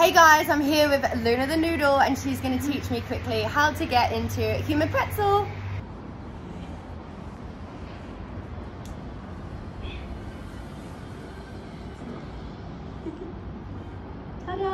Hey guys, I'm here with Luna the Noodle and she's going to teach me quickly how to get into Human Pretzel. Ta-da!